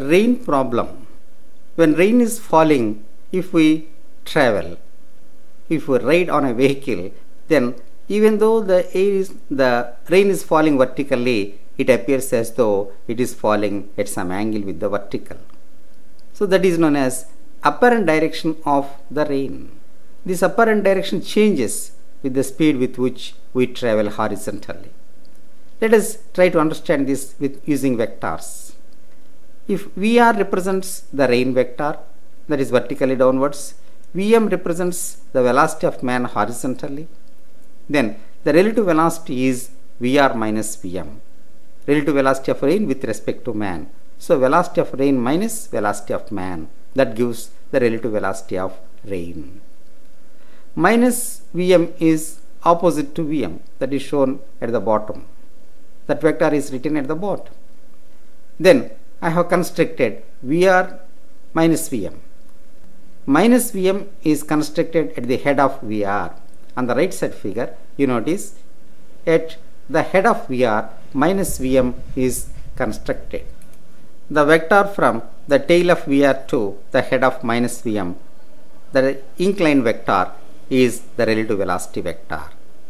rain problem. When rain is falling, if we travel, if we ride on a vehicle, then even though the air is the rain is falling vertically, it appears as though it is falling at some angle with the vertical. So that is known as apparent direction of the rain. This apparent direction changes with the speed with which we travel horizontally. Let us try to understand this with using vectors. If VR represents the rain vector that is vertically downwards, Vm represents the velocity of man horizontally, then the relative velocity is Vr minus Vm. Relative velocity of rain with respect to man. So velocity of rain minus velocity of man that gives the relative velocity of rain. Minus Vm is opposite to Vm that is shown at the bottom. That vector is written at the bottom. Then I have constructed Vr minus Vm. Minus Vm is constructed at the head of Vr. On the right side figure, you notice at the head of Vr minus Vm is constructed. The vector from the tail of Vr to the head of minus Vm, the inclined vector is the relative velocity vector.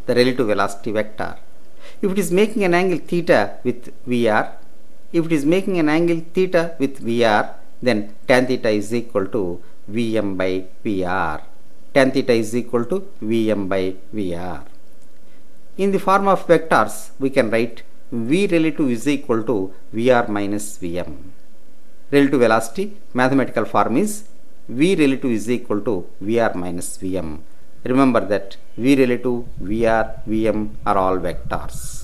The relative velocity vector. If it is making an angle theta with Vr, if it is making an angle theta with Vr, then tan theta is equal to Vm by Vr. Tan theta is equal to Vm by Vr. In the form of vectors, we can write V relative is equal to Vr minus Vm. Relative velocity mathematical form is V relative is equal to Vr minus Vm. Remember that V relative, Vr, Vm are all vectors.